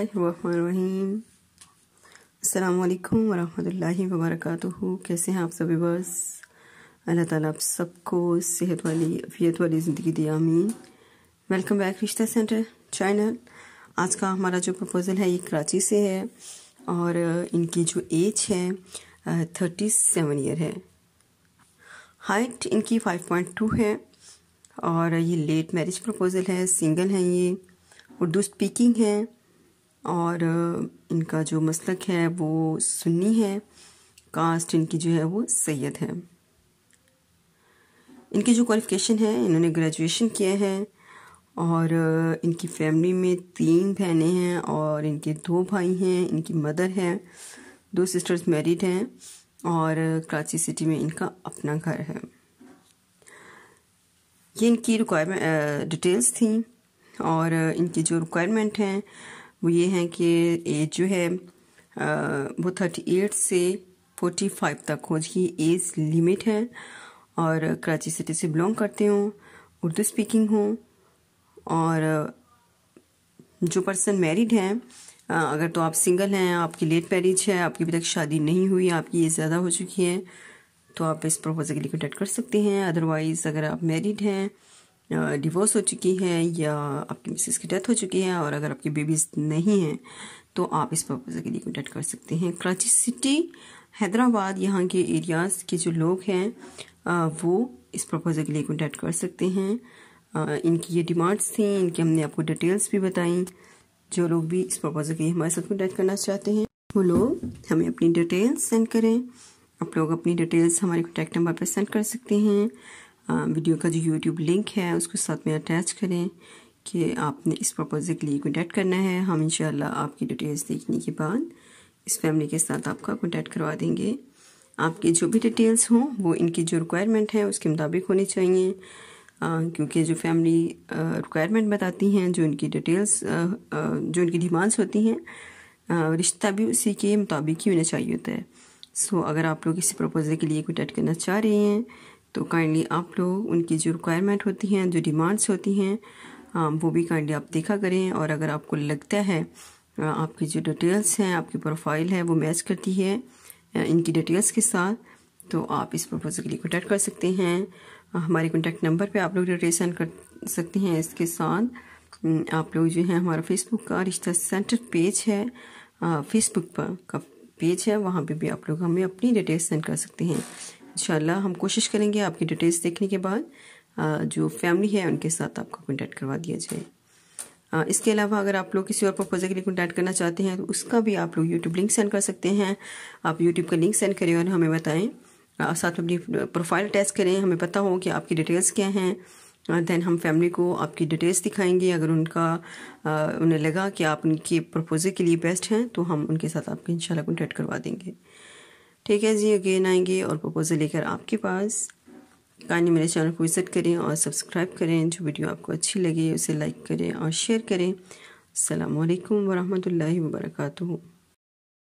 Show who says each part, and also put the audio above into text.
Speaker 1: रहीम अल्लाम वरहमतुल्लाहि कैसे हैं आप सभी बस? अल्लाह ताला आप सबको सेहत वाली, अफियत वाली ज़िंदगी दी, आमीन। वेलकम बैक रिश्ता सेंटर चैनल आज का हमारा जो प्रपोज़ल है, ये कराची से है और इनकी जो एज है थर्टी सेवन ईयर है। हाइट इनकी फाइव पॉइंट टू है और ये लेट मैरिज प्रपोज़ल है सिंगल हैं ये। उर्दू स्पीकिंग है और इनका जो मसलक है वो सुन्नी है। कास्ट इनकी जो है वो सैयद है। इनकी जो क्वालिफ़िकेशन है, इन्होंने ग्रेजुएशन किया है और इनकी फैमिली में तीन बहनें हैं और इनके दो भाई हैं, इनकी मदर है, दो सिस्टर्स मैरिड हैं और कराची सिटी में इनका अपना घर है। ये इनकी रिक्वायरमेंट डिटेल्स थी और इनकी जो रिक्वायरमेंट हैं वो ये हैं कि एज जो है वो थर्टी एट से फोर्टी फाइव तक हो जी एज लिमिट है और कराची सिटी से बिलोंग करते हों, उर्दू स्पीकिंग हो और जो पर्सन मैरिड हैं अगर तो आप सिंगल हैं, आपकी लेट मैरिज है, आपकी अभी तक शादी नहीं हुई, आपकी एज ज़्यादा हो चुकी है तो आप इस प्रपोजल के लिए कॉन्टेक्ट कर सकते हैं। अदरवाइज़ अगर आप मैरिड हैं डिवोर्स हो चुकी है या आपकी मिसेस की डेथ हो चुकी है और अगर आपकी बेबीज नहीं हैं तो आप इस प्रपोजल के लिए कॉन्टेक्ट कर सकते हैं। कराची सिटी, हैदराबाद, यहाँ के एरियाज़ के जो लोग हैं वो इस प्रपोजल के लिए कॉन्टेक्ट कर सकते हैं। इनकी ये डिमांड्स थी, इनकी हमने आपको डिटेल्स भी बताई, जो लोग भी इस प्रपोजल के लिए हमारे साथ कॉन्टेक्ट करना चाहते हैं, वो लोग हमें अपनी डिटेल्स सेंड करें। आप लोग अपनी डिटेल्स हमारे कॉन्टैक्ट नंबर पर सेंड कर सकते हैं। वीडियो का जो यूट्यूब लिंक है, उसको साथ में अटैच करें कि आपने इस प्रपोजल के लिए कॉन्टैक्ट करना है। हम इंशाल्लाह आपकी डिटेल्स देखने के बाद इस फैमिली के साथ आपका कॉन्टैक्ट करवा देंगे। आपकी जो भी डिटेल्स हों, वो इनकी जो रिक्वायरमेंट है, उसके मुताबिक होनी चाहिए। क्योंकि जो फैमिली रिक्वायरमेंट बताती हैं, जो इनकी डिटेल्स जो इनकी डिमांड्स होती हैं रिश्ता भी उसी के मुताबिक ही होना चाहिए होता है। सो अगर आप लोग इसी प्रपोजल के लिए कॉन्टैक्ट करना चाह रहे हैं तो काइंडली आप लोग, उनकी जो रिक्वायरमेंट होती हैं, जो डिमांड्स होती हैं वो भी काइंडली आप देखा करें और अगर आपको लगता है आपकी जो डिटेल्स हैं, आपकी प्रोफ़ाइल है, वो मैच करती है इनकी डिटेल्स के साथ तो आप इस प्रपोजल के लिए कॉन्टैक्ट कर सकते हैं। हमारे कॉन्टैक्ट नंबर पे आप लोग डिटेल सेंड कर सकते हैं, इसके साथ आप लोग जो है, हमारा फेसबुक का रिश्ता सेंटर पेज है। फेसबुक पर का पेज है, वहाँ पे भी आप लोग हमें अपनी डिटेल्स सेंड कर सकते हैं। इंशाल्लाह हम कोशिश करेंगे आपकी डिटेल्स देखने के बाद जो फैमिली है उनके साथ आपका कॉन्टैक्ट करवा दिया जाए। इसके अलावा अगर आप लोग किसी और प्रपोजल के लिए कॉन्टैक्ट करना चाहते हैं तो उसका भी आप लोग यूट्यूब लिंक सेंड कर सकते हैं। आप यूट्यूब का लिंक सेंड करें और हमें बताएँ। साथ में अपनी प्रोफ़ाइल टेस्ट करें, हमें पता हो कि आपकी डिटेल्स क्या हैं। देन हम फैमिली को आपकी डिटेल्स दिखाएँगे। अगर उनका उन्हें लगा कि आप उनके प्रपोजल के लिए बेस्ट हैं तो हम उनके साथ आपके इंशाल्लाह कॉन्टेक्ट करवा देंगे। ठीक है जी अगेन आएँगे और प्रपोजल लेकर आपके पास। कहानी मेरे चैनल को विज़िट करें और सब्सक्राइब करें। जो वीडियो आपको अच्छी लगे, उसे लाइक करें और शेयर करें। अल्लाम वरहमल वर्का